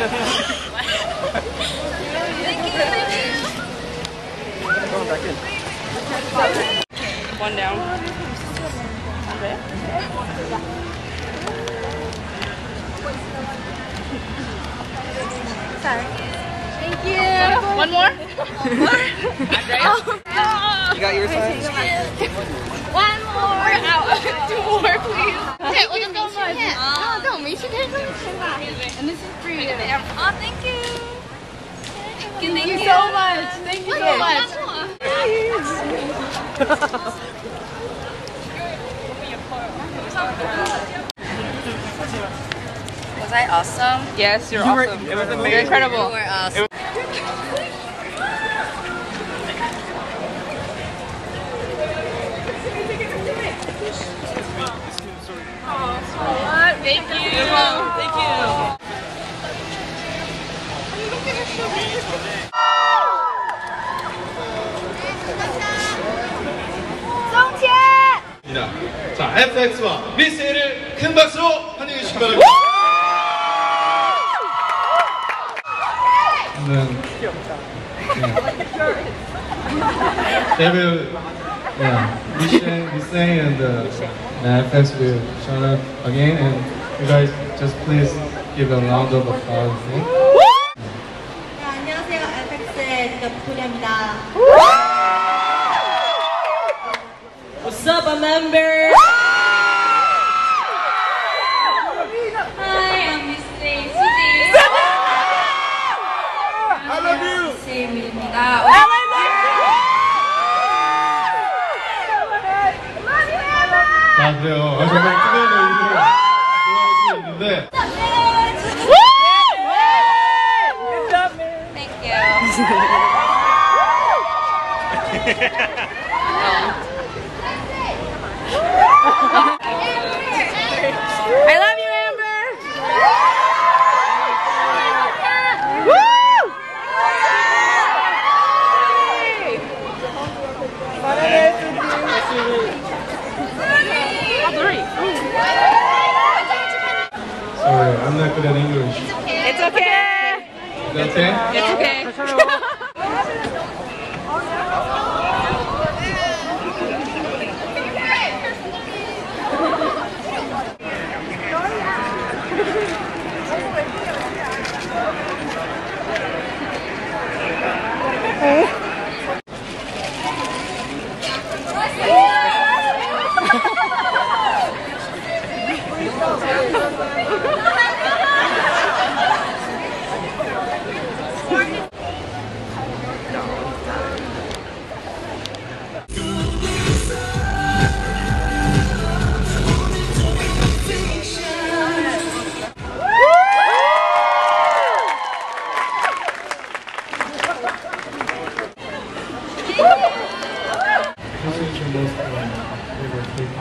Going back in. One down. Thank you. One more? You got your signs? One more. Two more, for you. Oh, thank you. Thank you, thank you so much. Thank you so much. Was I awesome? Yes, you're You were- awesome. it was You're incredible. You were awesome. FX와 미스를 큰 박수로 환영해 주시기 바랍니다. 저는 데뷔 yeah, Michelle, Missing and uh, FX will show up again and you guys just please give a round of applause. 네, 안녕하세요. FX의 덕분입니다. What's up, a member? 네, 네,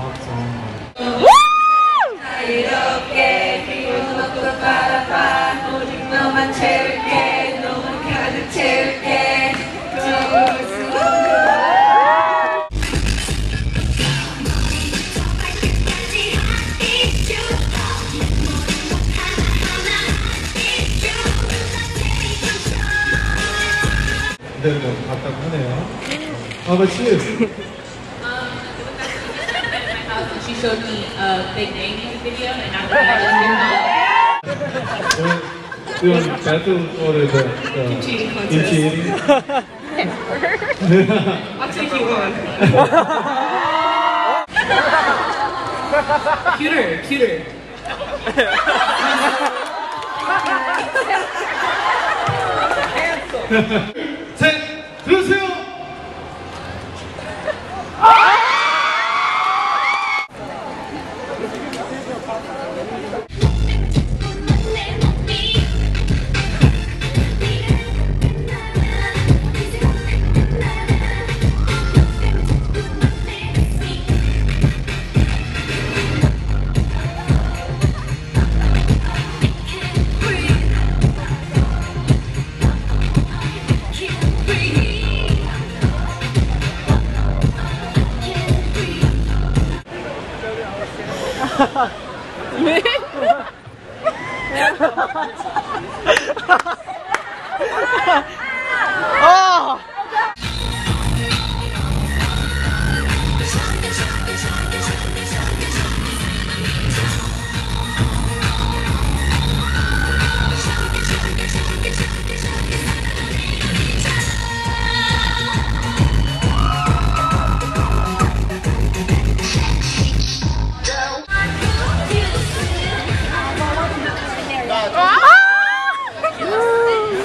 그대로 봤다고 하네요. 아버지 She showed me a Big Bang video, and I was like, oh, know. Doing battle or the uh, kimchi contest. Kimchi eating? I'll take you on. cuter, cuter. Handsome.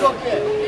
보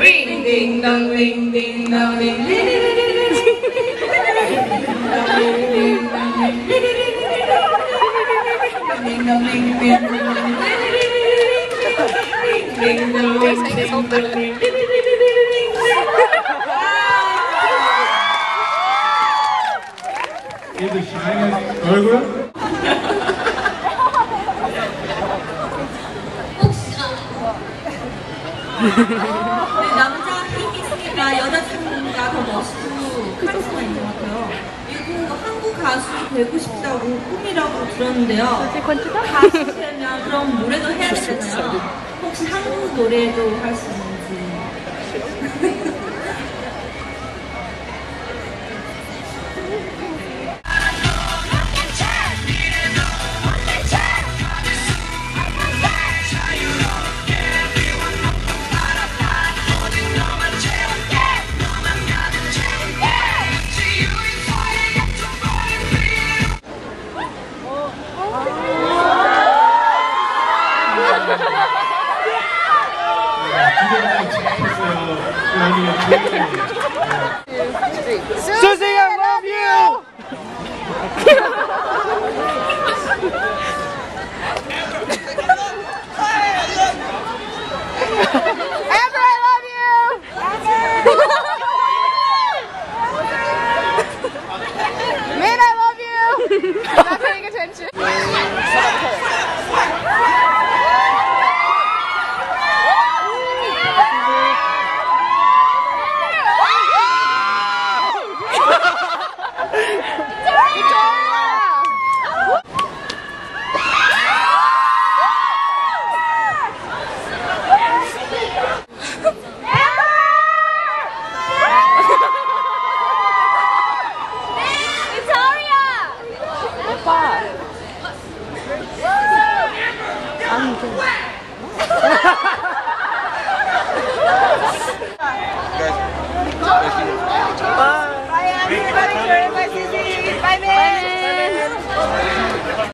Ring ding dong, ring ding dong, ring ding Is 남자 핑크가 여자 친구가 더 멋있고 카리스마 있는 것 같아요. 그리고 한국 가수 되고 싶다고 꿈이라고 들었는데요. 가수 되면 그럼 노래도 해야 되잖아요. 혹시 한국 노래도 할 수 있는지.